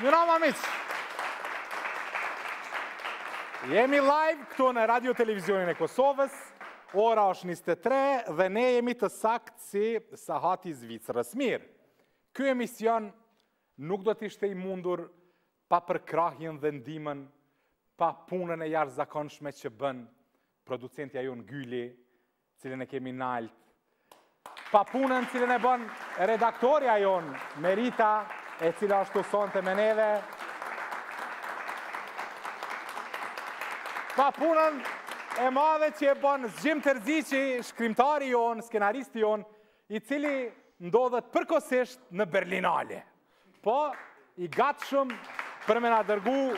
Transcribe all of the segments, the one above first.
Mirëmrama miq! Jemi live këtu në Radio Televizionin e Kosovës, ora është 23 dhe ne jemi të sakt si sahati i Zvicrës. Mirë, ky emision nuk do të ishte i mundur pa përkrahjen dhe ndihmën, pa punën e jashtëzakonshme që bën producentja jonë Gyli, cilën e kemi nalt pa punën cilën e ban redaktorja jonë Merita, e cila asht këtu sonte me neve. Pa punën e madhe që e ban Zgjim Terziqi, shkrimtari jonë, skenaristi jonë, i cili ndodhet përkohësisht në Berlinale. Po, i gatshëm për me na dërgu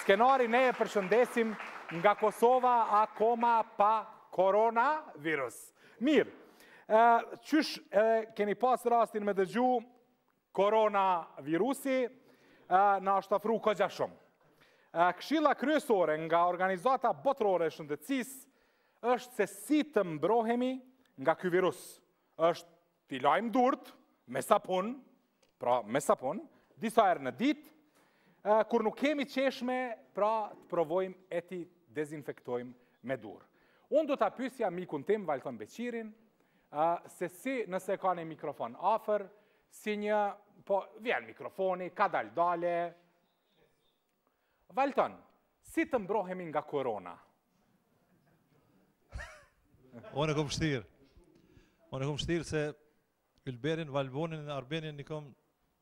skenarin, ne e përshëndesim nga Kosova akoma pa koronavirus. Mirë, qysh keni pas rastin me dëgju koronavirusi na asht afru kogja shumë. Këshilla kryesore nga organizata botërore e shëndetësisë është se si të mbrohemi nga ky virus. është T'i lajmë durt me sapun, pra me sapun, disa herë në ditë, kur nuk kemi çeshme, pra të provojmë e t'i dezinfektojmë me durë. Unë do ta pysja mikun tim, Valton Beqirin, se si nëse ka një mikrofon afër, si një, po vjen mikrofoni, kadal-dale, Valton, si të mbrohemi nga korona? Unë e kom vshtirë. Unë e kom vshtirë se Ylberin, Valbonin dhe Arbenin i kom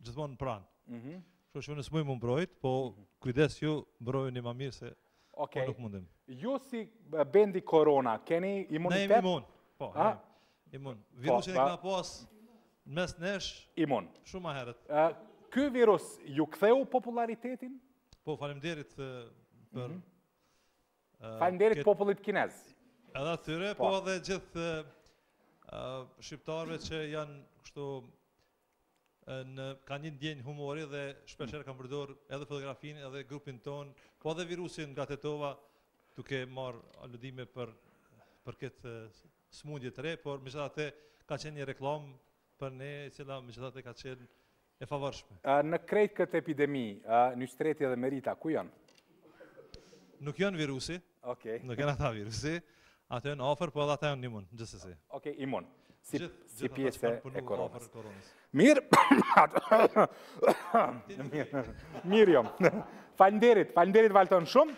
gjithmonë pranë. Mhm. Kështu që unë s'muj me u mbrojt, po mhm. kujdes ju mbrojuni ma mirë se po nuk mundëm. Ju si bendi korona, keni imunitet? Ne jemi imun. Po, Imun. Po, Virusin e kena pas në mes nesh. Imun. Shumë ma herët. Ky virus ju ktheu popularitetin? Po, faleminderit për... Mhm. Faleminderit popullit kinez. Edhe atyre, po, po edhe gjithë shqiptarëve që janë kështu kanë një ndjenjë humori dhe shpeshherë kanë përdor edhe fotografinë edhe grupin tonë, po edhe virusin nga Tetova duke marr aludime për këtë smundje të re, por megjithatë ka qenë një reklamë për ne e cila megjithatë ka qenë e favorshme. Në krejt këtë epidemi, Nysreti dhe Merita ku janë? Nuk janë virusi, Okej. Nuk janë ata virusi, ata janë afër, po edhe ata janë imun, gjithsesi. Okej, imun. Si pjesë e koronës. Mirë. Mirë jam. Falënderit, falënderit Valton shumë.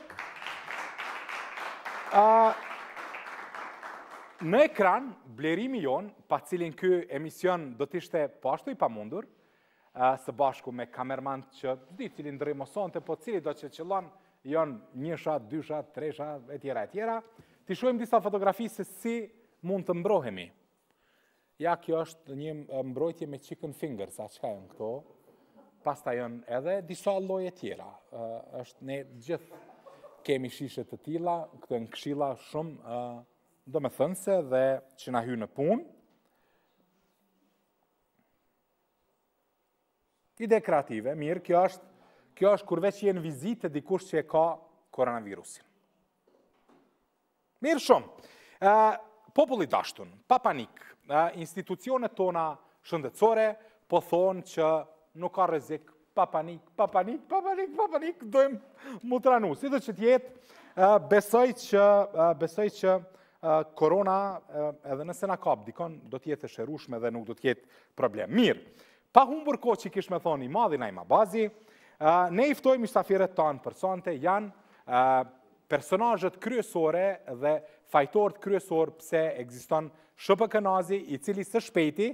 Në ekran, Blerimi jonë, pa cilin ky emision do të ishte po ashtu i pamundur, së bashku me kamerman që s'di cili ndërrim o sonte, po cili do që qëllon, janë njëshat, dyshat, treshat, e tjera, e tjera. T'i shohim disa fotografi se si mund të mbrohemi. Ja, kjo është një mbrojtje me chicken fingers, a çka janë këto? Pastaj janë edhe disa lloje tjera. është ne gjithë kemi shishet të tilla, këtë e këshilloj shumë, domethënë ide që na hy në punë, Ide kreative, mirë, kjo është, kjo është kur veç je në vizitë te dikush që e ka koronavirusin. Mirë shumë. E, popull i dashtun, pa panik, e, institucionet tona shëndetësore po thonë që nuk ka rrezik, pa panik, pa panik, pa panik, pa panik, dojmë m'u tranu. Sido që të jetë, besoj që, besoj që Korona, edhe nëse na kap dikon, do të jetë e shërueshme dhe nuk do të jetë problem. Mirë, pa humbur kohë qysh kish me thonë i madhi Naim Abazi, ne i ftojmë mysafirët tanë për sonte, janë personazhet kryesore dhe fajtorët kryesorë pse ekziston Show n'Kanaçe i cili së shpejti,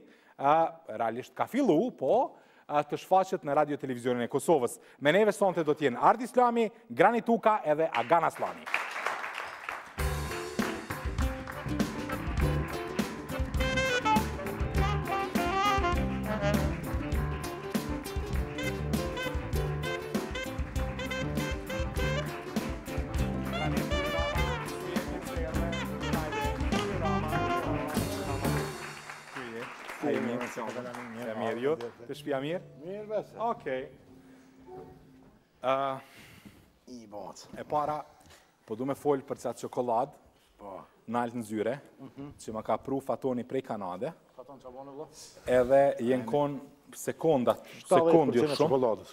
realisht ka fillu, po, nështë, ë të shfaqet në Radio Televizionin e Kosovës. Me neve sonte do të jenë Ard Islami, Granit Uka edhe Agan Asllani. Ai i mirë, se më dalë mirë. Sa mirë ju? Te shpia mirë? Mirë vetë. Okej. Ë, Aj Bot. E para, po du me fol për qat çokolladë. Po. Nalt në zyre, mhm. që më ka pru Fatoni prej Kanade. Faton çabon vëlla. Edhe jem kon sekonda, sekondë shumë. Çokolladës.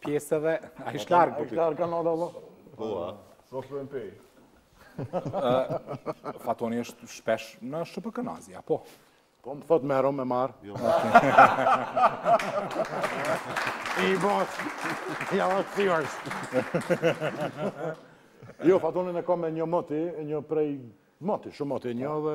Pjesë edhe, a ish larg për ty? A ish larg Kanada, Allah? Po, a? Së është lojnë pej. Fatoni është shpesh në Show n'Kanaçe, apo? Po më thotë merr, o, me marrë. Jo, I bot, ja dhe të thimërës. Jo, Fatonin e kemi njoh moti, një prej moti, shumë moti, një dhe...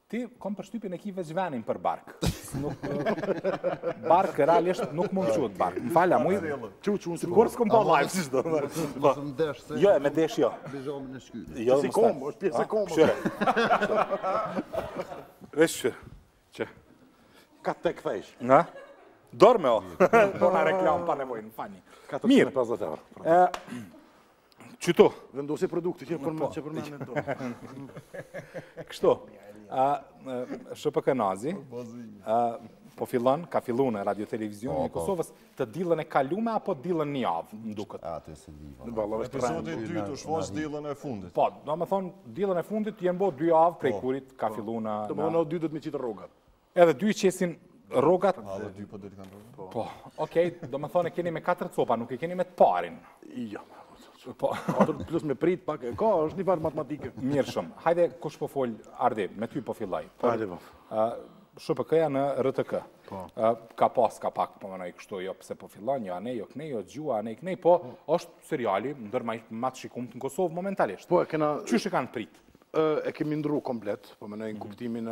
Ti kam përshtypjen e ki veç venin për bark. Nuk bark realisht nuk mund të quhet bark. Më fal, a muj. Çu çu unë sikur s'kam pa live si çdo. Mos më desh se. Jo, më desh jo. Bizomi në shky. Jo, s'i kom, është pjesë e kom. Veç që. Që. Ka të kthesh. Na. Dorme o. Po na reklamon pa nevojë, më falni. Mirë, pas do të. Qyto? Vendosi produkti që përmend që përmend do. Kështu, SHPK-Nazi, po fillon, ka fillun në Radio Televizionin e po, po. Kosovës, të dielën e kalume apo të dielën një javë, më duket? A, të jesë diva. Në bërë, është rëndë. Episodit dy të shfaq të dielën e fundit. Po, domethonë, të dielën e fundit, janë bo dy javë prej po. kurit ka fillu e... Domethonë, edhe dy dhëtë me qitë rrogat. Edhe dy qesin rrogat. A, dhe dy po do të kanë rrogat. Po, okej, domethonë e keni me katër copa, nuk e keni me të parën. Jo, po. Plus me prit pak, ka, është një farë matematike. Mirë shumë. Hajde, kush po fol, Ardi, me ty po filloj. Po, Ardi, po. SHPK-ja në RTK. Po. Ka pas, ka pak, po menoj kështu, jo pse po fillon, jo anej, jo knej, jo gjuha, anej, knej, po, po. është seriali, ndër ma të shikumit në Kosovë momentalisht. Po, e kena... Qysh e kanë prit? E kemi ndrru komplet, po menoj në mhm. kuptimin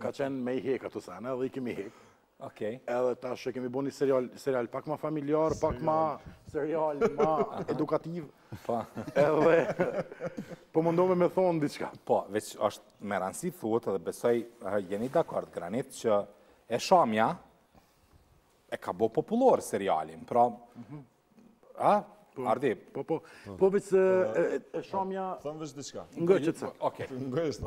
Ka qenë me i hek ato sene edhe i kemi hek. Okej. Edhe tash e kemi bo një serial, serial pak ma familjar, pak ma serial, ma edukativ. Po. Edhe, po mundohme me thonë diqka. Po, veç është me ranësi me u thanë edhe besoj, jeni dakord, granit që e shamja e ka bo popullor serialin, pra mhm. A? Po, Ardi. Po, po. Po, po veç se po, e shamja... Po, thom veç diçka. Ngë që të Oke.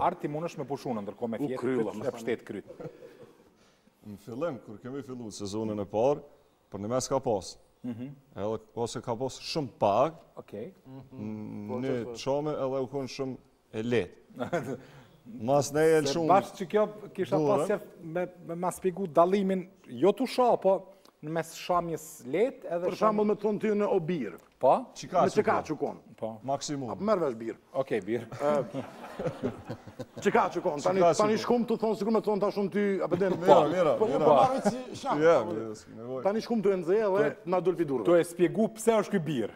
Ardi, ti mundesh me pushu, ndërkohë me fjetë kryet, me pshtetë kryet. Në fillim, kur kemi fillu sezonin e parë, pothuajse s'ka pasë. Mhm. Edhe ose ka pasë shumë pak, një shamje edhe u konë shumë E lehtë. Masanej e lëshum... Bash qikjo kisha pasë qef me ma shpjegu dallimin, jo të sha, po në mes shamjes lehtë edhe shamjes... Për shembull me të thonë ty n'o bir. Po? Qikaq u konë. Po. Maksimum. Apo merr vesh bir. Oke, bir. Qikaq u konë. Tani, tani shkumë të thonë, sikur me të thonë ta shumë ty, apo dhe në po. Mira, mira, po, mira. Po, merr si shamje. Ja, mira, si nevoj. Tani shkumë të e nëzhe dhe na dulë fidurë. Të e shpjegu pse është ky bir.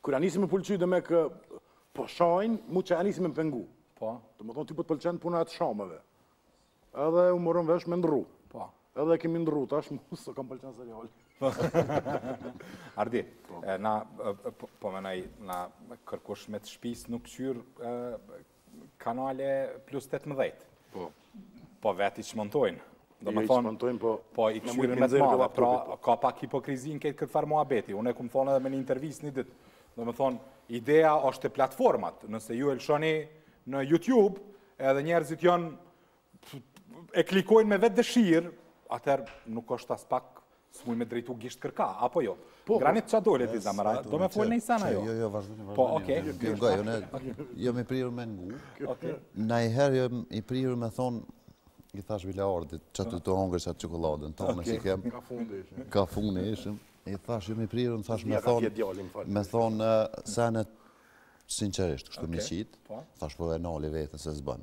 Kur ja nisi me pëlqy demek po shajn, mu ç'ja nisi me pengu. Po. Domethonë ty po të pëlqen puna e të shameve. Edhe u morëm vesh me ndrru. Po. Edhe e kemi ndrru, tash mu s'po m'pëlqen seriali. Po. Ardi, po. na po, po menoj na kërkush me të shpis nuk qyrë Kanale plus 18. Po. Po vetë i çmontojnë. Domethonë, po, po i kqyrin me të madhe, pra po. ka pak hipokrizi në këtë, këtë farë muabeti. Unë e kom thonë edhe në një intervistë një ditë. Domethonë, ideja është te platformat. Nëse ju e lëshoni në YouTube, edhe njerëzit janë e klikojnë me vetë dëshirë, atëherë nuk është aspak s'muj me drejtu gisht kërkah, apo jo? Po, po. Granit ça dojshe ti zemra, do me folë ni sen a jo? Jo, jo, vazhdoni po, vazhdoni, të dëgjoj, jo, unë jam i prirë me ngu, naj herë jam i prirë me thonë, i thash Valdritit, qe tu e hongër qat çokolladën, tonë si kem, ka fundi ishim, ka fundi ishim, i thash jam i prirë, i thash me thonë, me thonë, senet, sinqerisht, kështu me qitë, po. thash po e nali vetën se s'ban,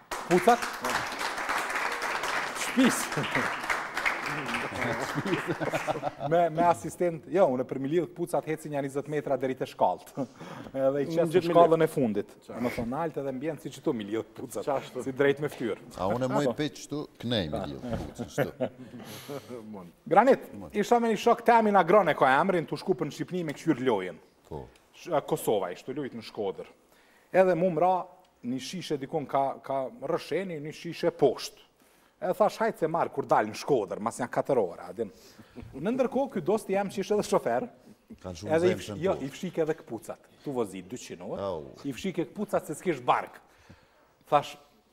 Putat? Shpisë. me, me asistent, jo, unë për me i lidhë këpucat eci një 20 metra deri te shkallët. Edhe i qes n'shkallën e fundit. Domethonë nalt edhe m'bjen si qëtu me i lidhë këpucat, si drejt me ftyrë. A unë e maj pej qëtu knej me i lidhë këpucat qëtu. Granit, isha me një shok temin Agron e ka emrin, tu shku për në Shqipni me këshyrë lojën. Po. Kosova, ish tu lujtë në Shkodër. Edhe m'u ra një shishe dikun ka, ka Rrësheni, një shishe poshtë. E thash, hajt se e marr kur dal në Shkodër, mas nja katër orë, a din. Në ndërkohë, ky dosti jem që ish edhe shofer, edhe i, jo, i fshikë edhe këpucat, tu vozi 200 orë, i fshikë këpucat se s'kish bark. Thash,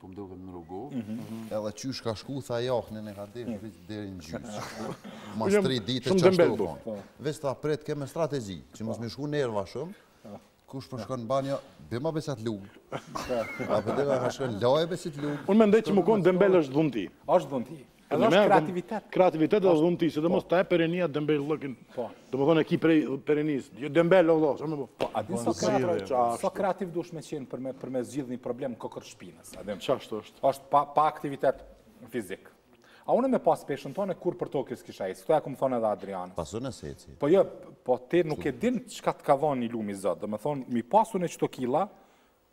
Po më duket në Rugovë. Mhm. Edhe qysh ka shku, tha jahni në ka deshë, veç mhm. deri në gjysmë. Mas tri ditë e qashtu u thonë. Po. Veç ta pret ke me strategi, që mos po. me shku nerva shumë. Po. Kush po shkon në banjo, bjerma be qat lugë. Apo dhe kur shkon, laje be qit lugë. Unë mendoj që me konë dembel është dhunti. Asht dhunti. Po Edhe është kreativitet. Kreativitet dhe dhunti, se edhe po. ta jep perenia dembellëkin. Po. Domethonë e ki prej perenis. Jo dembel o vlla, që më po. Po, a din po, sa kreativ, sa kreativ duhesh me qenë për me, për me zgjidhë një problem në kokërr të shpinës. A din. Qashtu është. është pa, pa aktivitet fizik. A unë me pas peshën tonde kurr për toke s'kisha ecë. Këto ja kom thonë edhe Adrian. Pa sun e s'eci. Po jo, po ti nuk e din çka të ka dhënë i lumi Zot. Domethonë me i pas unë qëto kila,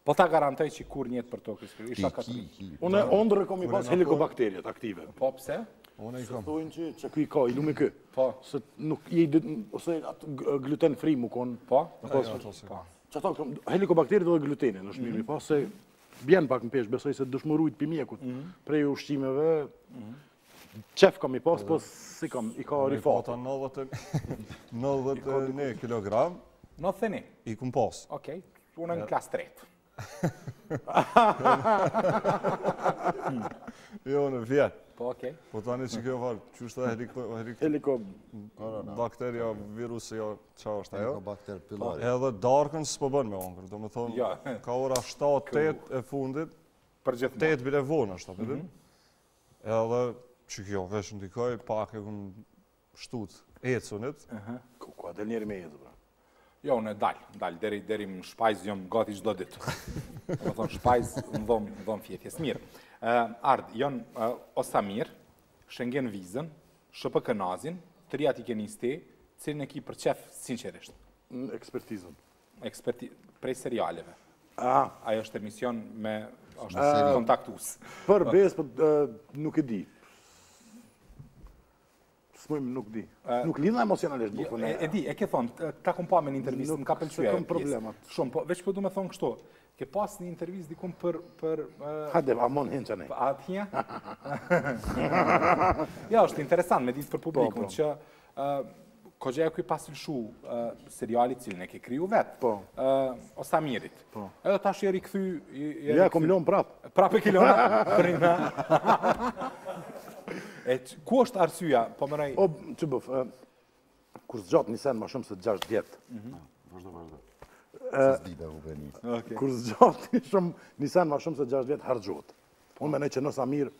Po ta garantoj që kurrë n'jetë për tokë s'kisha ka tri. Unë e ondrë e kom i pas helikobakteriet aktive. Po, pse? Unë i kom. Se thojnë që qikjo ka, i lumi kë. Po. Se nuk i, ose gluten free me konë. Po? Me pas, po. po. Që ta kom, helikobakteriet dhe gluteni, në shmirë, mhm. po si bjen pak në peshë, besoj se dëshmërujt për mjekut, mhm. prej ushqimeve, mhm. Qef kam i pas, po s'i kam, i pata. I pata 91 kilogram. 91? I kom pas. Okej, unë në klas tretë. Jo, ni vjet. Po, okej. Po tani qikjo farë, qa është dhe heliko... Bakteria, virusi, jo, qa është ajo? Helikobakter pilori. Edhe darkën s'po bën me hongër, domethonë, ka ora 7-8 e fundit, 8 bile vonë është, apëtë, Edhe qe kjo veç ndikoi, pak e kem shtu t'ecunit. Ku ka, del njeri me ecë, bro. Jo, unë e dalë, dalë, deri, deri në shpajz, jam gati çdo ditë. Me thonë, shpajz, në dhomë, në dhomë fjetjes. Mirë, Ard, janë uh, O sa mirë, Schengen Vizën, Shpk Nazi, të triat i keni, ti, cilin e ki ma për qef, sinqerisht. Ekspertizën. Eksperti, prej serialeve. Ah, ai është emision, më është në seri kontaktues. Për besë, po, nuk e di. S'muj me, nuk di. Nuk lidhna emocionalisht jo, bukur e... E di, e ke thonë, ta kom pa në një intervistë, më ka pëlqy ajo pjesë. Shumë, po, veç po du me thonë kështu, Ke pas një intervistë dikun për... për hajde pra, mund hin qaty. A, të hi? Jo, është interesant me ditë për po, publikun, po. që kogja e ke pas lëshu serialin cilin e ke kriju vetë. Po. O sa mirë. Po. Edhe tash je rikthy... Jo, kom lënë prapë. Prapë e ke lënë? Prime. E ku është arsyja, po m'ni? O, që bre, Kur zgjat një sen ma shumë se 6 vjet. Mhm. Vazhdo, vazhdo. Kur zgjat një shumë një sen ma shumë se 6 vjet harxhohet. Po. Unë mendoj që n'O sa mirë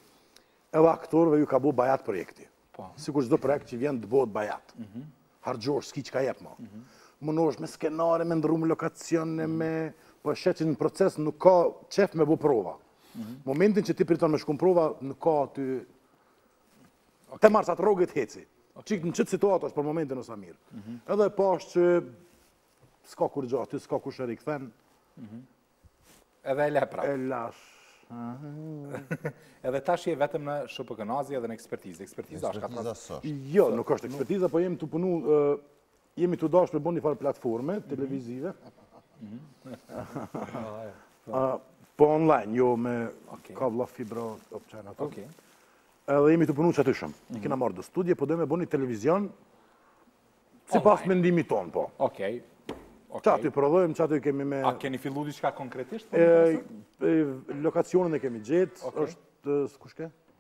edhe aktorëve u ka bo bajat projekti. Po. Sikur çdo projekt që vjen të bëhet bajat. Mhm. Harxhohesh, s'ki çka jep ma. Mhm. Mundohesh me skenare, me ndrru lokacione me po e sheh që në proces nuk ka qef me bo prova. Momentin që ti priton me shku n'prova, nuk ka aty T'e marr qat rrogë t'eci. Qik në qit situatë është për momentin O sa mirë. Mhm. Edhe pashë që s'ka kurgja aty, s'ka kush e rikthen. Mhm. Edhe e le pra. E lash. Edhe tash je vetëm në Shpk Nazi edhe në ekspertizë. Ekspertiza është ka të... Jo, nuk është ekspertiza, po jem tu punu Jemi tu dashtë me bo një farë platforme, mhm. televizive. Mhm. Po online, jo me kabla fibra, tu pa qenë ato. Edhe jemi tu punu qaty shumë. Në mhm. kena marrë do studio, po dojme bo një televizion, sipas mendimit tonë, po. Okej. Qaty prodhojmë, qaty kemi me... A keni fillu diçka konkretisht? Po lokacionin e kemi gjetë, është... Kush ke?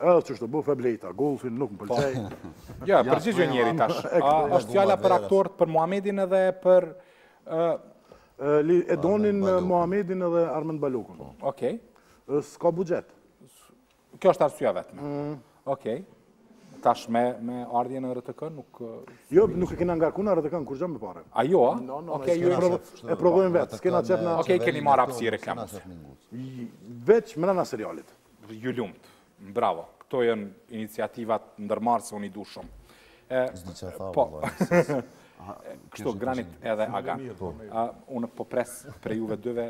Edhe qështu, u bo e mbrejta, golfi nuk më pëlqej. Jo, përgjigju njeri tash. A është fjala për aktorët, për Muhamedin edhe për... Edonin, Muhamedin edhe Armend Balokun. Okej. S'ka buxhet. Kjo është arsyja e vetme. Mm. Okej. Tash me ardhje në RTK nuk... Jo, nuk e kena nga kuna RTK-në kurgjë me pare. A jo, a? No, no, no, e provojmë vetë. Okej, keni marrë hapsirë reklame. Veç mrena serialit. Ju lumt. Bravo. Këto janë iniciativat ndërmarrëse unë i du shumë. Zdi që e tha, po. Kështu, Granit edhe Agan. Po. Unë po pres për juve dyve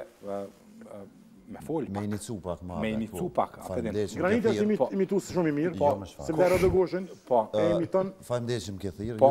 me folë pak. Me inicu pak ma. Me inicu pak. Granit është po. imitues shumë i mirë. Po, jo, se bërë dhe Goshen. Po. E imiton. Faleminderit që më ke thirrë. Po.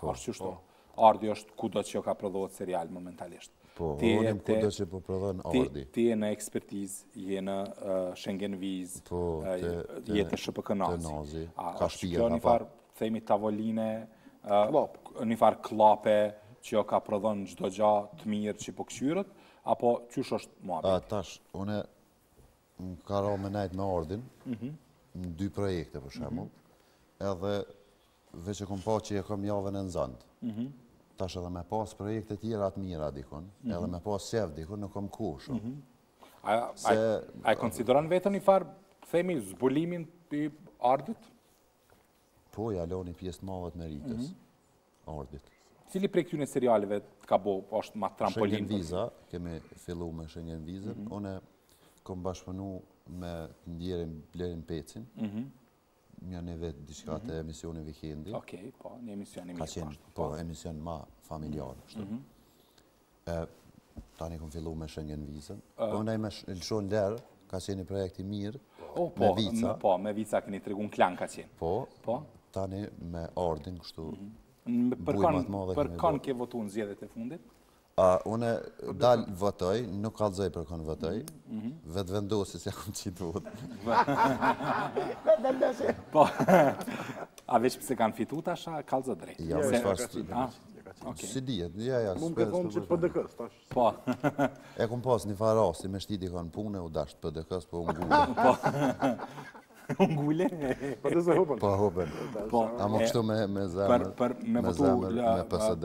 Po, është qështu. Po. Ardi është kudo që ka prodhohet serial momentalisht. Po, domethanë kudo që po prodhon Ardi. Ti je në ekspertiz, je në Schengen Viz, po, je te SHPK Nazi. Ka Shpia apo. Themi tavoline, një farë klape që ajo ka prodhon çdo gja të mirë që po kqyret, apo qysh është muhabeti? Tash, une më ka ra me nejtë me Ardin, mhm. në dy projekte për shembull, mhm. edhe Veq e kom pa që e kom javën e nxantë. Mhm. Tash edhe me pas projekte tjera të mira dikund, mhm. edhe me pas qef dikund, nuk kom ku shumë. Mhm. A e konsideron veten nifarë, themi, zbulimi të Ardit? Po, ja lo ni pjesë të madhe të meritës, Ardit. Cili prej këtyne serialeve të ka bo, qështu ma trampolin? Shengen Viza, kemi fillu me Shengen Viza, mhm. une kom bashkëpunu me të ndjerin Blerim Pecin, mhm. Një një vjet diçka te emisioni Vikendi. Okej, po, një emision i mirë. Ka qenë, po, po, emision ma familjarë, kështu. Mhm. Tani kemi fillu me Shengen Vizën. Po, ne me lëshon lërë, ka qenë një projekt i mirë, po, me po, vica. Po, me vica keni tregu n'Klan ka qenë. Po, po, tani me Ardin, kështu. Mhm. Për kanë ke votu në zgjedhjet e fundit? Unë dal votoj, nuk kallzoj për kënë votoj, vetë vendosi se kem qitë votë. Po, a veç pse kanë fitu tasha, kallzo drejt. Ja, me shfarë së të Si dhjet, ja, ja. Mu më kanë thonë që PDK-së tash. Po. E kem pas një farë rasi, me shtiti kan n'punë, u dashtë PDK-së po unë gullë. Po. Ungule? Po të zë hupën. Po hupën. Po. A më kështu me zemër. Për me votu me PSD.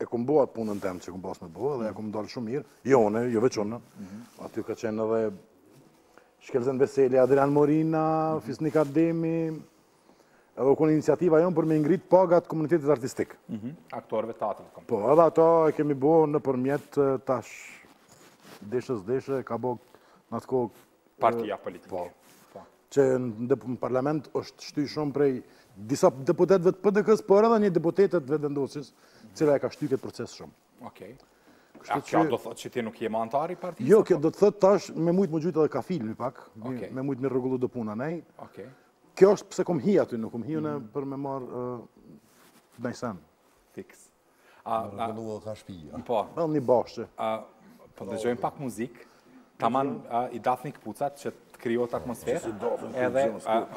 e kom bo atë punën temë që kom pasë me bo, edhe kom dalë shumë mirë, jo une, jo veç unë, mhm. aty ka qenë edhe Shkelzen Veseli, Adrian Morina, mhm. Fisnik Ademi, edhe u konë iniciativa jonë për me i ngritë pagat e komunitetit artistik. Mhm. Aktorëve të atëm. Po, edhe ato e kemi bo nëpërmjet tash, deshe s'deshe, ka bo në atë kohë partia politike. Po, po. Që në parlament është shty shumë prej disa deputetëve të PDK-s, por edhe një deputete të Vetëvendosjes, e cila e ka shty këtë proces shumë. Okej. A kjo do thotë që ti nuk je më antar i partisë? Jo, kjo do të thotë tash me mujt me gjujt edhe ka filmi pak, me mujt me rregullu do punë anej. Okej. Kjo është pse kom hi aty, nuk kom hi unë për me marr uh, Fiks. A ke rregullu ka shtëpia. Po. Po një bashkë. A po dëgjojmë pak muzikë. Taman i dathni këpucat që të krijohet atmosferë. Edhe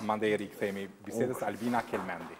mandej rikthehemi bisedës Albina Kelmendi.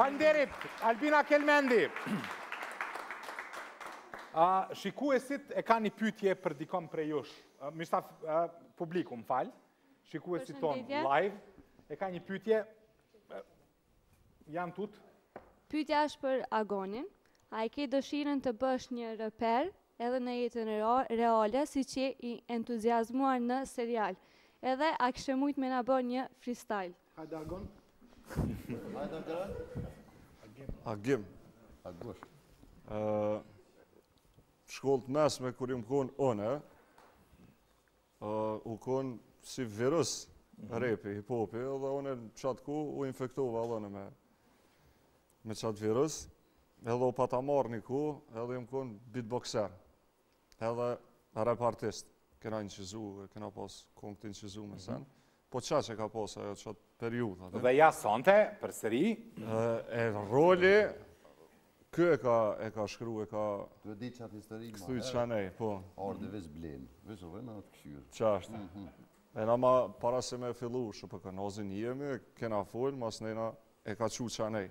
Faleminderit, Albina Kelmendi. Shikuesit e ka një pytje për dikon prej jush. Mi shti publiku, më fal. Shikuesit tonë live. E ka një pytje. Jam tut. Pyetja është për Agonin, a e ke dëshirën të bëhesh një reper edhe në jetën reale siç je i entuziazmuar në serial? Edhe a kishe mujt me na bo një freestyle? Hajde Agon. Hajde Agon. Agim. Agim. Agush. N'shkollë të mesme kur jam kon unë, U kon si virus repi, hip-hopi, dhe unë n'qat' ko u infektova edhe unë me qat' virus, edhe u pata marrë niku, edhe jom kon beatboxer, edhe rap artist, kena inqizu, kena pas kongët e inqizu me mhm. sen, Po qaq e ka pasë ajo qatë periudha? Dhe ja sonte, për seri. E roli, kjo e ka, e ka shkru, e ka... Ky e di qatë histori ma. Kështu i qanej, po. Ardi veç blenë, veç u vëna atë këshyrë. Qa është? Mhm, mhm. Ena ma para se me fillu, shë për kënozin jemi, kena folë, masanejna e ka qu qanej.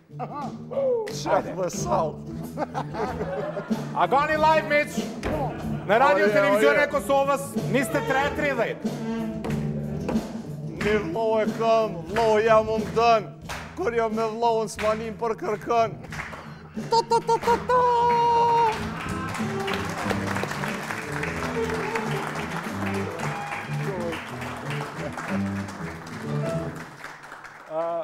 Shef dhe salt. Agoni live match në radio televizionin e Kosovës 23.30. Një vllo e kom, vllo jam unë don, kur jam me vllon s'ma nin për kërkon. Ta ta ta ta ta! Uh,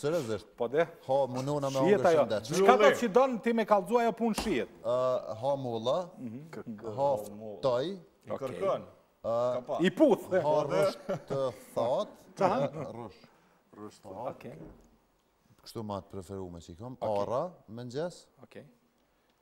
Seriozisht. Po de. Ha mu nona me angër shumë dhe që. Çka do që don ti me kallëzu jo punë shijet? Ha molla. Ha ftoj. I kërkën. I puth. Ha rrush të thatë. Qa? Rrush. Rrush të thatë. Kështu ma të preferume që i kom. Arra, mëngjes.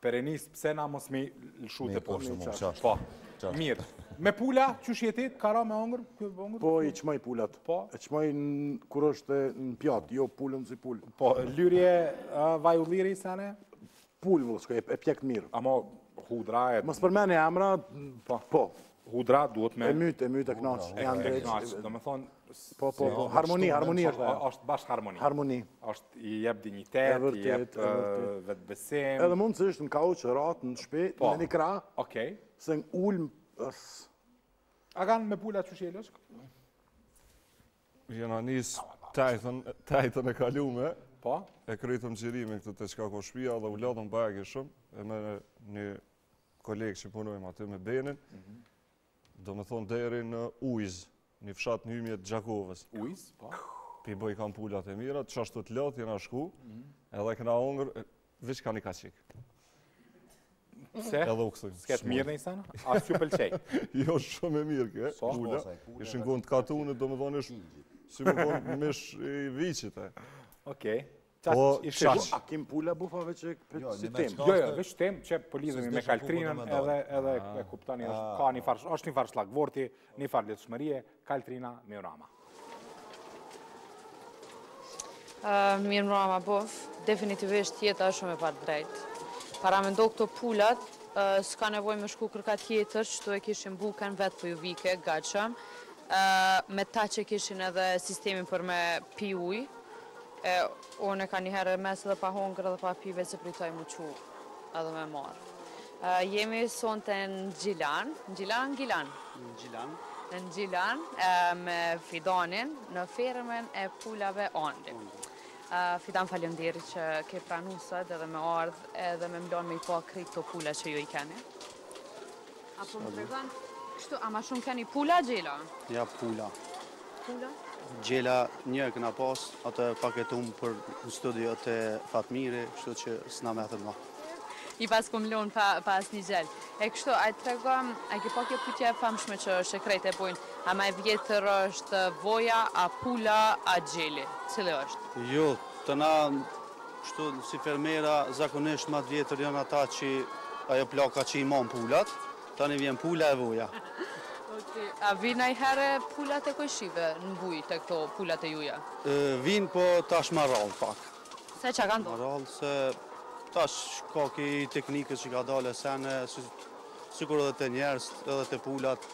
Perenis pse na mos mi lëshu te poshtë më çash. Po. Mirë. Me pula, qysh je ti? Ka ra me hongër? Ki hongër? Po i çmoj pulat. Po. E çmoj kur është në pjatë, jo pulën si pul. Po, lyrje vaj ulliri sene? Pul vllë, shkoj, e pjek të mirë. Ama hudra e Mos përmendni emra, po. Hudra duhet me E myt, e myt e knaç. E knaç, domethënë Po, po, po, harmoni, harmoni është ajo. Është bashkë harmoni. Harmoni. Është i jep dinjitet, i jep vetëbesim. Edhe mundësisht në kauç, rahat, në shpi, në po. një kra. Okej. Se në ulm... A kanë me pula qysh është? Jena nisë t'ejtën e kalume. Po? E krytëm xhirimin këtë të Çka ka shpia dhe u lodhëm baxhi shumë. E me një kolegë që punojmë aty me Benin. Mhm. Domethënë deri në Ujz, një fshat në hymje të Gjakovës. Ujz, po. Po bëj kam pulat e mira, qashtu të lodhun, jena shku, mhm. edhe kena hongër, veç ka një kashik. Se? Edhe u kësoj. S'ke e mirë në isana? A s'ju pëlqej? Jo, shumë e mirë ke. Sa? Pula, ishë në gendje të katunit, domethonë ishë, si me thonë, mish i viçit e. Okej. Po, Shaq. A ki mplu Buf, a veç që për jo, si tem? Jo, jo, veç tem që po lidhemi me kaltrinën edhe edhe ah. e kuptoni është ah. ka një farë, është një farë shlagvorti, një farë lidhshmërie, kaltrina me rama. Ah, mirë rama Buf, definitivisht jeta është shumë e padrejtë. Para me ndo këto pulat, s'ka nevoj me shku kërkah tjetër, qetu e kishin buken vetë po ju vike, gatshme, madje e kishin edhe sistemin për me pi ujë, E unë ka njëherë e mes edhe pa hongër dhe pa pi veç pe pritoj mu çu edhe me marrë. Jemi sonte në Gjilan, në Gjilan, në Gjilan. Në Gjilan. Në Gjilan, me Fidanin, në fermën e pulave Andi. Fidan faleminderit që ke pranu sot edhe me ardhë edhe me m'lonë me i pa krejt pulat që ju i keni. A po më tregon? Kështu, a ma shumë keni pula, gjela? Ja, pula. Pula? Gjela një e kena pas, atë e paketum për në studio te Fatmiri, kështu që s'na met më. I paskum lonë pa, pa asnjë gjel. E kështu, a tregom, a ke po kjo pytje e famshme që se krejt e bojnë, a ma e vjetër është voja, a pula, a gjeli, cili është? Jo, te na Kështu si fermera zakonisht ma të vjetër janë ata që ajo plaka që i man pulat, tani vjen pula e voja. Okej, a vijnë naj herë pulat e kojshive në mujë te këto pulat e juja? Vijnë po tash ma rrallë pak. Pse ça ka ndodhur? Ma rrallë se tash ka kaqi teknikës që ka dalë e sene, Sikur edhe te njerzt edhe te pulat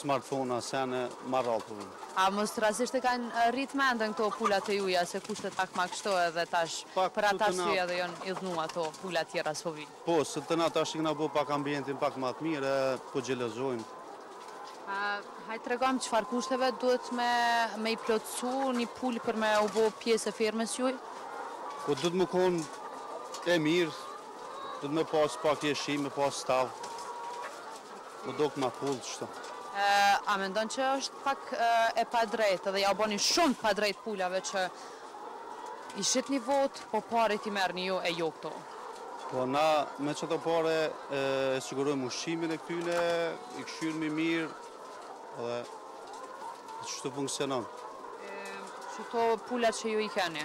smartphona sene ma rrallë po vijnë. A mos rastsisht e kan rrit mendën këto pulat e juja se kushtet pak ma kshtu edhe tash për at arsye edhe jon idhnu ato pula tjera s'po vijnë. Po se te na tash i kena bo pak ambientin pak ma të mir e po gjelozojn. Hajt tregom çfar kushteve duhet me i plotsu ni pul për me u bo pjes e fermes juj? Po duhet me kon e mir Duhet me pas pak jeshi, me pas stav. Me u dok ma pulë kështu. A mendon që është pak e padrejtë dhe jau boni shumë padrejt pulave që i shitni votë, po paret i merrni ju e jo këto? Po na me qato pare e sigurojmë ushqimin e këtyne, i kshyrim mirë dhe qështu funksionon. Qëto pulat që ju i keni?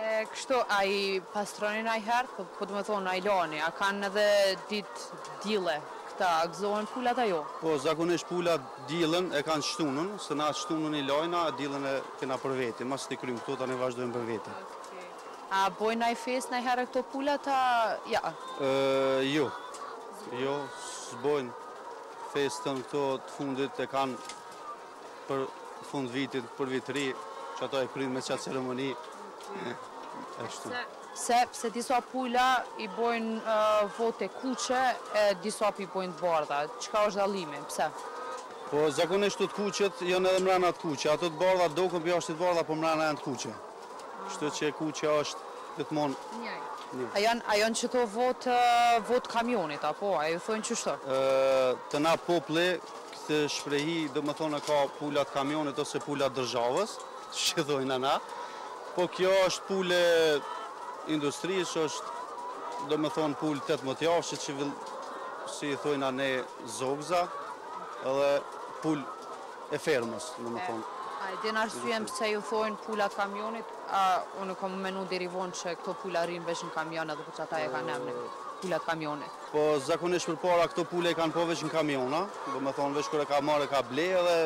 E kështu a i pastroni naj her po domethonë a i lani a kanë edhe dit dille këta a gëzohen pulat a jo. Po zakonisht pulat dillën e kanë shtunën se na shtunën i lajmë na dillën e kena për veti masi t'i kryjmë këto tani vazhdojmë për veti. A bojnë naj festë naj herë këto pulat a jo. E jo jo s'bojnë festën këto të fundit e kanë Për fund vitit, për vit ri, qato e krynë me qatë ceremoni, kështu. Pse, pse disa pula i bojnë votë të kuqe, e disa p'i bojnë të bardha, çka është dallimi, pse? Po, zakonisht këto të kuqet, janë edhe mrena të kuqe, ato të bardha, doken për jashtë të bardha, po mrena jon të kuqe. Kështu që kuqe është, domethonë... A janë, a janë qëto votë, votë kamionit, apo, a ju thojnë qashtu? Te na populli, Këtë shprehi domethënë e ka pula të kamionit ose pulat e dërzhavës, siç i thojna na. Po kjo është pulë e industrisë, është domethënë pulë tetëmbëdhjetjavëshe që vill si i thojna ne zogza dhe pulë e fermës, domethënë. A e din arsyen pse ju thojnë pula të kamionit? A unë kam menu deri vonë që këto pula rrinë veç në kamion edhe për qata e kanë emrin pula të kamionit. Po zakonisht përpara këto pula i kanë pa veç në kamiona, domethonë veç kur e ka marrë e ka ble edhe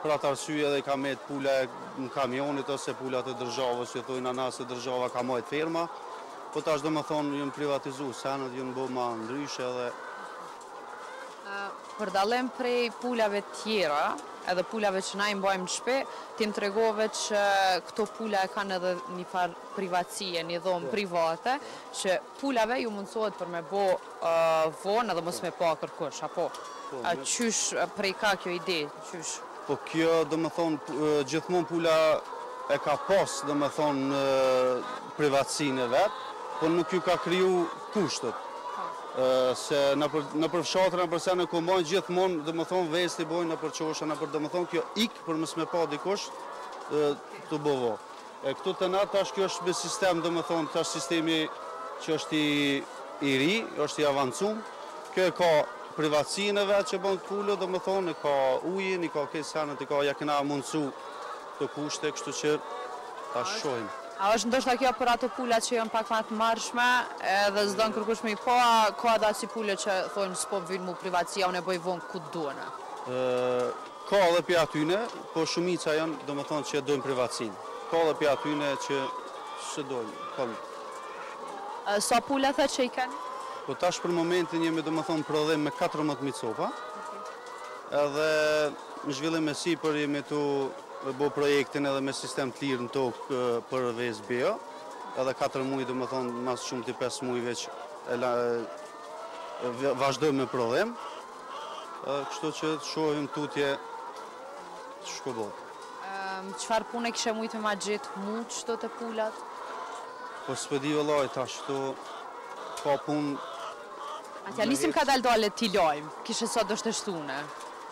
për atë arsye edhe i ka met pula e kamionit ose pulat e dërzhavës, që thojna na se dërzhava ka majt ferma, po tash domethonë jon privatizu, senet jon bo ma ndryshe edhe... Për dallim prej pulave tjera, edhe pulave që na i mbajmë në shpi, ti më tregove që këto pula e kanë edhe një farë privatësie, një dhomë private, që... Pulave ju mundësohet për me bo vo edhe mos me pa kërkush, apo? A qysh, prej ka kjo ide, qysh? Po kjo, do me thonë, gjithmonë pula e ka pas, do me thonë, privatësin e vet, po nuk ju ka kriju kushtët. Se nëpër fshatra, nëpër se n'Kosovë, gjithmonë, do me thonë, vezët i bojnë nëpër qosha, nëpër, do me thonë, kjo ikë për mos me pa dikush tu bo vo. E këtu te na tash kjo është me sistem domethënë tash sistemi që është i i ri, është i avancum. Kjo e ka privatësinë e vet që bën te kulët domethënë, e ka ujin, i ka këto senet, i ka ja kena mundësu këto kushte, kështu që ta shohim. A është ndoshta kjo për ato pulat që janë pak ma të marrshme edhe s'dojnë kërkush me i pa, a ka edhe asi pule që thonë s'po m'vyn mu privatësia, unë e bëj von ku du vetë? Ka edhe prej atyne, po shumica janë, domethënë, që e dojnë privatësinë. Ka edhe prej atyne që s'e dojnë, kom. Sa pula the që i keni? Po tash për momentin jemi, domethënë, prodhim me katërmbëdhjetë mijë copa. Edhe në zhvillim e sipër jemi tu bo projektin edhe me sistem të lirë në tokë për vezë bio. Edhe katër muaj, domethënë, ma së shumti pesë muaj veç vazhdojmë me prodhim. Kështu që ta shohim tutje qysh po bohet. Çfarë pune kishe mujtë me ma gjetë mu qëtu te pulat? Po s'po di valla, tash këtu ka punë... A t'ia nisim kadalë-dalë t'i lajmë, kishe sot asht e shtune,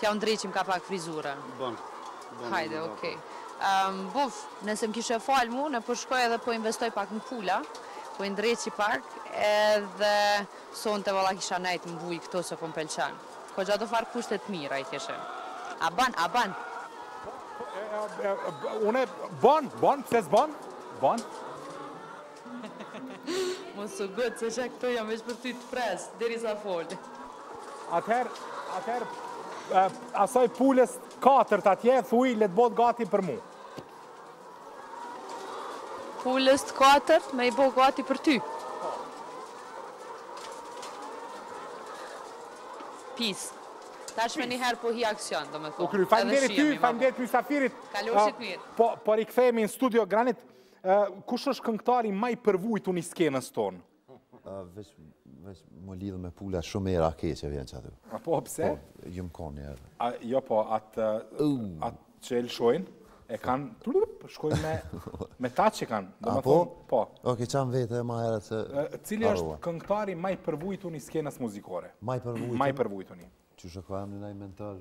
t'jau ndreqim ka pak frizure. Bon, bon, Hajde, okej. Buf, nëse më kishe falë mu, unë po shkoj edhe po investoj pak në pula, po i ndreqi pak, edhe... Sonte valla kisha nejt me bujt këtu se po m'pelqen. Goxha do farë kushte t'mira i kishin. A ban, a ban. Une ban, ban, pse s'ban, ban. Mos u gut se qe këtu jam veç për ty t'pres deri sa fol. Atëherë, atëherë asaj pulës t'katërt atje thuj le t'bohet gati për mu. Pulës të katër me i bo gati për ty. Pis. Tash menjëherë po hi aksion, do me thonë. U kry, faleminderit ty, faleminderit ty, faleminderit. Kalofshi mirë. Po, po rikthehemi në studio, Granit, kush është këngëtari ma i përvujtun i skenës tonë? Veç më lidhë me pula shumë era e keqe vjen qaty. A po, pse? Po, jom konë një herë. A, jo po, atë që e lëshojnë, e kanë, plup, shkojnë me, me ta që kanë. A po? Po. Okej, qa më vete ma herët se... Cili është këngëtari ma i përvujtun i skenës muzikore? Maj përvujtu? Ma i përvujtuni. Që shë ka e më një Mentor?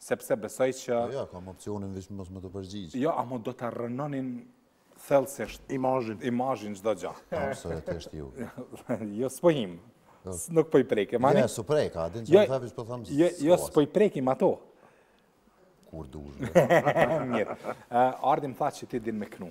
sepse besoj që... Po ja, kam opcionin veç mos me t'u përgjigjë. Jo, amo do ta rrënonin thellësisht... Imazhin. Imazhin, çdo gja. Absolutisht ju. Jo, s'po him. Jo. Nuk po i prekim. Jo, s'po prekim, adin që jo, në thefis po thamë s'po. Jo, jo s'po i prekim ato. Kur dushme. Mirë. Ardi m'tha që ti din me knu.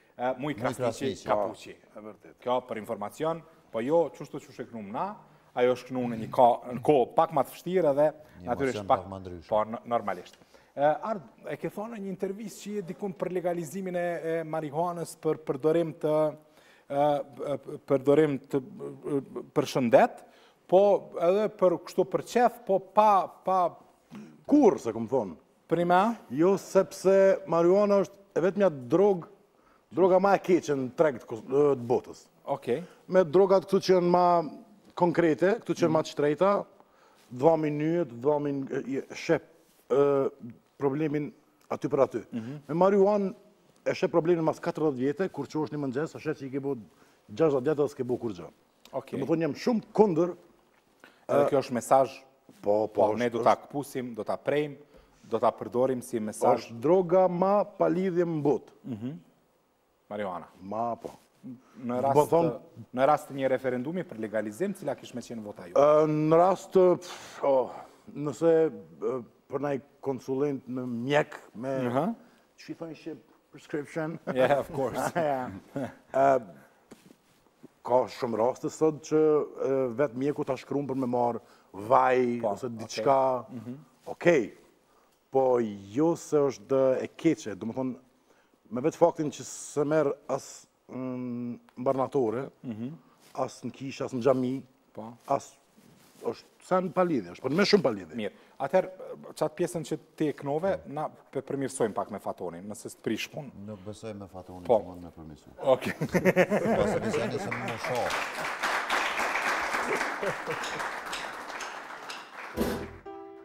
Mujë Krasniqi Kapuçi. E vërtetë. Kjo për informacion, po jo qysh po e knojmë na, ajo është knu në një kohë pak ma të fështirë edhe natyrisht pak ma ndryshe. Po, normalisht. Ard, e ke thonë n'një intervistë që je dikund për legalizimin e marihuanës për përdorim t'përdorim, për shëndet, po edhe për kështu për qejf, po pa, pa... Kur, s'e kom thonë, Prima? Jo, sepse marijuana është e vetmja drogë, droga ma e keqe në treg të botës. Okej. Me drogat këto që janë ma konkrete, këto që janë ma të shtrenjta, dhe ma mirë, dhe e sheh problemin aty për aty. Mhm. Me marijuanë e sheh problemin mas 40 vjete, kur çohesh një mëngjes, e sheh që i ke bo 60 vjet dhe s'ke bo kurgjë. Okej. Domethënë jam shumë kundër Edhe kjo është mesazh po, po, po ne do ta këpusim, do ta prejmë, do ta përdorim si mesazh. Është droga ma palidhje në botë. Mhm. Marijuana. Ma po. Në rast të, në rast të një referendumi për legalizim, cila kish me qenë vota jote? Në rast të, oh, nëse për naj konsultë me mjek me... Uh -huh. Qysh i thojnë shqip? Prescription? Yeah, of course. yeah. uh, Ka shumë raste sot që vetë mjeku ta shkruan për me marrë vaj, po, ose diçka, mhm. okej, po jo se është e keqe, do më thonë, me vetë faktin që s'e merr as në barnatore, mhm. as në kishë, as në xhami, po. as është senë palidhje, është po me shumë palidhje. Mirë, atëherë, qatë pjesën që ti e knove, na e përmirësojmë pak me Fatonin, nëse s'të prish punë. Nuk besoj me Fatonin po. që mund me përmirësu. Ok. Po, se nëse një se më më shohë.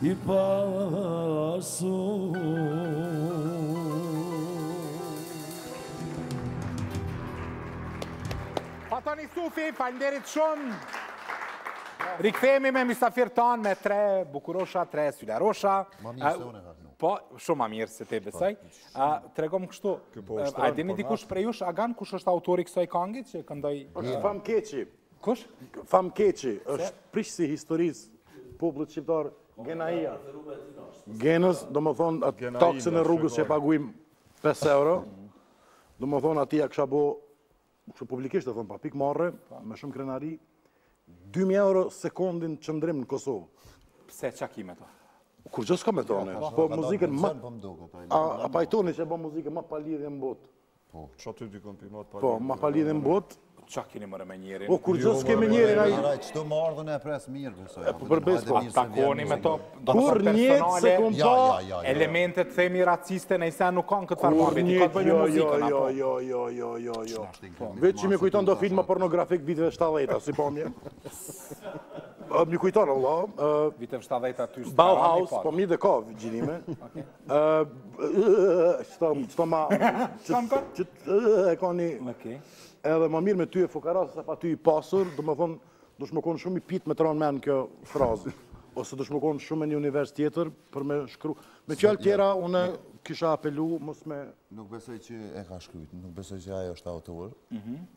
i Faton Isufi, falënderit shumë. Rikthehemi me mysafirët tanë me tre bukuroshe, tre sylaroshe. Ma mirë se unë e kam. Po, shumë ma mirë se ti besoj. Po, tregom kështu, po a dini po, dikush prej jush, Agan, kush është autori i kësoj kange që këndoj... Është fam keqi. Kush? Fort keq, është prish si historisë popullit shqiptar. Genaia. Genës, domethonë, atë taksën e rrugës që e paguim 5 euro, domethonë, atij ia kisha bo, kështu publikisht e thom, pa pikë marre, me shumë krenari, 2.000 euro sekundin qëndrim në Kosovë. Pse, çka ki me to? Kurgjo s'kam me to, ne? Po muzikën më... A pajtoheni që e bo muzikën ma palidhje në botë? Po, qa ty dikon për i matë pari? Po, ma palidhje n'botë? Çka kini more me njerin? O, kurgjo s'ke me njerin a i... Araj, që të më ardhën e pres mirë, përsoj. E, po, për besë, po. Ta koni me to, do të për personale, ja, ja, ja, elementet themi raciste, në esencë nuk kanë këtë farë marre, ti ka të bëjmë jo, muzikën, apo? Jo, jo, jo, jo, jo, jo. Veç që m'i kujton do filma pornografik t'viteve 70-a, si po mje. M'i kujton, Allah. Viteve 70-a, ty shtë karani, po. Bauhaus, po mi dhe ka gjinime. Qëta ma... Qëta më ka? Qëta e ka një... Edhe ma mirë me ty e fukara, se pa ty i pasur, domethonë, duhesh me konë shumë i pitë me t'ra n'men kjo frazë. Ose duhesh me konë shumë në një univers tjetër, për me shkru... Me fjalë tjera, unë kisha apelu, mos me... Nuk besoj që e ka shkrujtë, nuk besoj që ajo është autore. Mhm.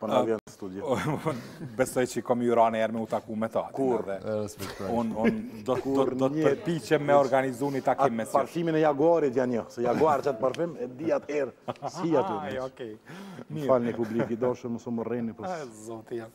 Po na vjen në studio. Besoj që kemi ra në erë me u taku me ta. Kur? Unë do të përpiqem me organizu një takim me si. Parfimin e jaguarit janë një, se jaguar që atë parfim e di atë erë. Si atë unë. Ajo, okej. Më falni publik i dashur, mos më rreni. Zotë jam.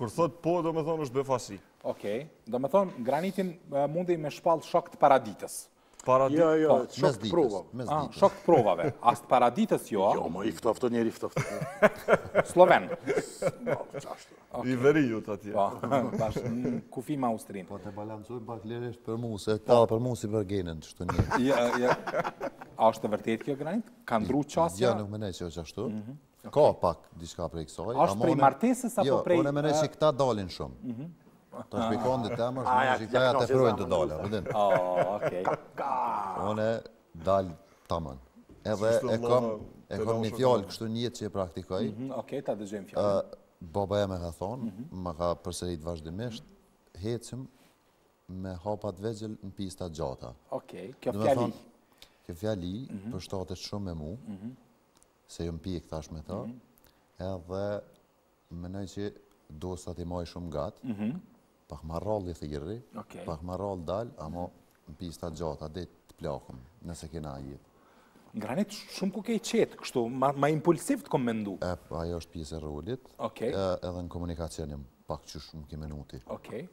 Kur thot po, domethonë është befasi. Okej, domethonë Granitin mundi me shpallë shok të paraditës. Paraditës? Jo, jo, po, shok të provave. Ah, shok të provave, as të paraditës jo. Jo, ma i ftoftë njeri, i ftoftë njeri. Sloven. I veriut atje. Po, bash, në kufi me Austrinë. Po, të balancojnë pak lirisht për mu, se ta po. për mu si për Genin, që të një. A është e vërtetë kjo Granit? Ka ndru qasja? Ja, nuk menoj që është ashtu. Mhm. Ka pak diçka prej kësaj. A është prej martesës apo jo, prej... Jo, unë menoj që këta dalin shumë. Mhm. Të është pikon dhe të emërë, shumë që këta të ftojnë të dalë, rëdin. O, oke. Unë e dalë të amën. Edhe e kom, e kom një fjalë kështu n'jetë që e praktikoj. Mhm, oke, ta dëgjojmë fjalën. Baba jem ka thonë, mhm. më ka përsëritë vazhdimisht, hecim me hapa t'vegjël në pista t'gjata. Oke, kjo fjali. Kjo fjali përshtatet shumë me mu, se jom pjekë tash me ta, mhm. edhe menoj që du me i majtë shumë gatë, mhm. pak ma rrallë i thirri, pak ma rrallë dal, amo në pista t'gjata, deri të plakem, nëse kena jetë. Granit shumë koke i qetë, kështu, ma impulsiv të kom mendu. E, ajo është pjesë e rolit, edhe në komunikacion, pak që shumë ke menuti. Okej.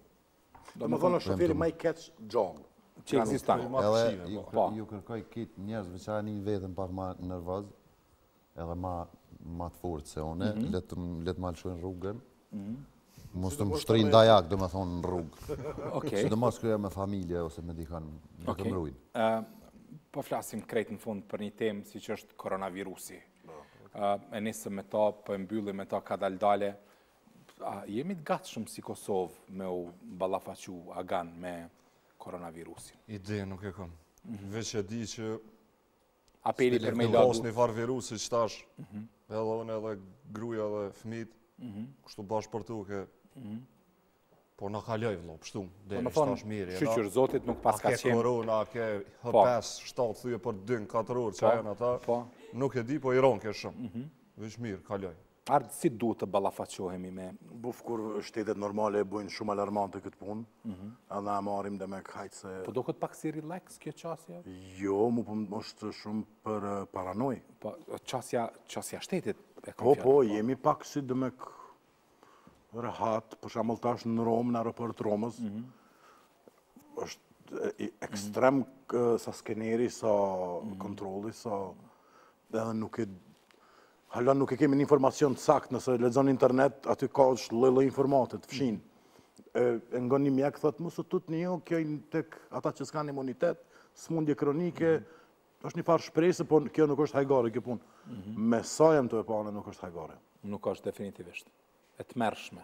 Do më thonë shoferi ma i keq jom. Që ekziston. Edhe po. ju kërkoj krejt njerëzve që janë një vetëm pak ma nervoz, edhe ma ma të fortë se unë, mhm. le të le të malshojnë rrugën. Mhm. Mos të mështrin dajak, domethënë në rrugë. Okej. Sidomos kur je me familje ose me dikon me të mbrojtë. Ë po flasim krejt në fund për një temë siç është koronavirusi. Po. Ë e nisëm me ta, po e mbyllim me ta kadal-dale. A jemi të gatshëm si Kosovë me u ballafaqu Agon me koronavirusin? Ide nuk e kam. Mhm. Veq e di që... E kem përla gati... një farë virusi që tash, mhm. edhe unë edhe gruja dhe fmit, mhm. kështu bashkë për tu ke... Po në kaloj, vlla, kështu, dhe tash mirë. Shyqyr Zotit nuk pas ka qenë... A ke korona, a ke hëpes, po. shtatë, thuje për dynë, katërur, që e në ta, nuk e di, po i ronë ke shumë. Veq mirë, kaloj. Ard si duhet të ballafaqohemi me. Uf kur shtetet normale e bëjnë shumë alarmante këtë punë, mhm. edhe na marrim domethënë se... Po doket pak si relax kjo qasja? Jo, mu po më doket shumë për paranojë. Po, qasja, qasja e shtetit e kam Po, po, po, jemi pak si domethënë rehat, për shembull tash në Romë, në aeroport të Romës, mhm. është ekstrem sa skeneri, sa mhm. kontrolli, sa... Edhe nuk e Hala nuk e kemi një informacion të saktë, nëse lexon internet, aty ka lloj-lloj informate, kshtu. E ngon një mjek, thotë, mos u tutni jo, kjo hin tek ata që s'kanë imunitet, smundje kronike, është një farë shpresë, po kjo nuk është hajgare, kjo punë. Mhm. Me sa jem tu e pa na, nuk është hajgare. Nuk është definitivisht. E tmerrshme.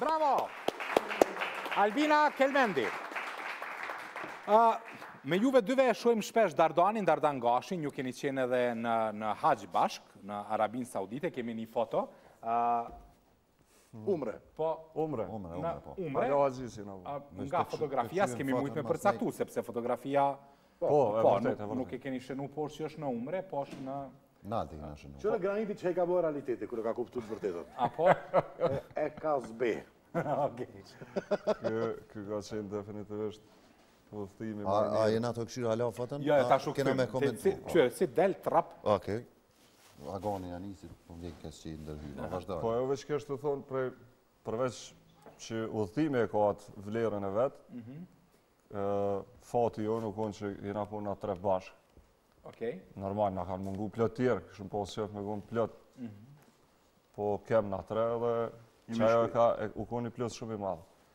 Bravo! Albina Kelmendi. Me juve dyve e shohim shpesh Dardanin, Dardan Gashin, ju keni qenë edhe në, në Haxh bashkë, në Arabinë Saudite, kemi një foto. Umre. Po, umre. Umre, umre, po. Umre. Alo, Azizi, në vërë. Nga fotografia s'kemi mujtë me përcaktu, sepse fotografia... Po, po, e po, vërtet, e vërtetë. Nuk e keni shenu, por që është në umre, po është në... Në altë i kena shenu. Qe Graniti që e ka bërë realiteti, kur e ka kuptu të vërtetën. A po? E ka zbe. Ok. Ky ka qenë definitivisht udhëtimi ma i mirë. A jena tu kshyr hala foton? Ja, jo, e ta shukë. Kena me komentu. Qërë, si del trap. Ok. Agoni ia nisi po m'vjen keq që i ndërhyna. Vazhdoje. Po jo veç kesh tu thonë për përveç që udhëtimi e ka atë vlerën e vet. Ëh. Mhm. Fati jonë u konë që jena konë na tre bashkë. Okej. Normal, na kanë mungu plot tjerë, kishim pasë qef me konë plot. Mhm. Po kemë na tre dhe që ajo ka, u konë ni plus shumë i madh.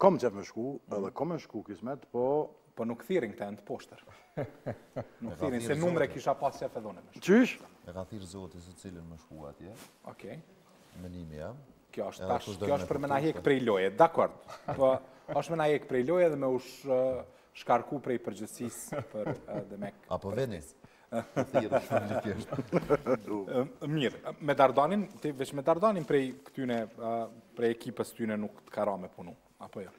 Kam qef me shku, edhe kam me shku kismet, po... Po nuk thirin këta janë të poshtër. Nuk thirin, se normal kisha pas qef edhe unë me shku. Qysh? E ka thirë zoti se cilin me shku atje. Okej. Menimi jem. Kjo është tash, kjo është për me na hek prej loje, dakord. Po, është me na hek prej loje dhe me u shkarku prej përgjegjësisë për dhe me... Apo veni? Të thirrësh publikisht. Mirë, me Dardanin, ti veç me Dardanin prej këtyne, prej ekipës tyne nuk të ka ra me punu, apo jo?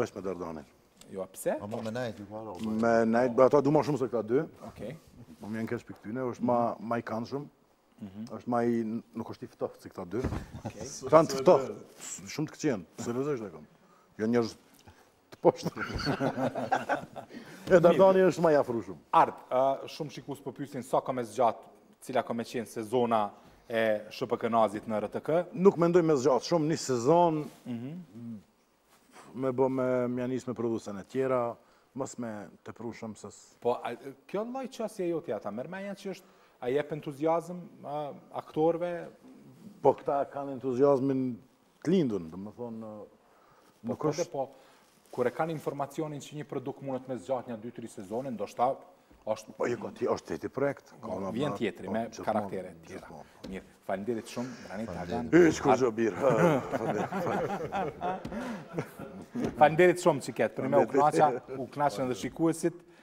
Veç me Dardanin. Jo, a pse? Ama me nejt ju ka ra. Me nejt, bë ata du ma shumë se këta dy. Okej. Po më vjen keq për këtyne, është ma i kanë shumë. Mhm. është ma i, nuk është i ftoft si këta dy. Okej. Këta janë të ftoft, shumë të këqij janë, se rëzështë e kanë. Jo njerëz Të poshtë. E Dardani është më i afrushëm. Art, shumë shikues po pyesin sa ka me zgjat, cila ka me qenë sezona e SHPK Nazit në RTK? Nuk mendoj me zgjat shumë, një sezon mhm. me bë me ia nis me produksione tjera, mos me tepru shumë se Po, a, kjo lloj qasje jo tja ta mërë, janë që është, a jep entuziasm aktorve? Po, këta kanë entuziasmin Të lindun, dhe më thonë, po, nuk po, është... Po, kur e kanë informacionin që një produkt mundet me zgjatë një 2-3 sezone, ndoshta është... Po, jo, ti është tjetëri projekt. Po, vjen tjetri, po, me karaktere tjera. Po. Mirë, faleminderit shumë, Granit Hagan. E, shko zho birë. Faleminderit shumë që ke, për një me u knaqa, u knaqën edhe shikuesit.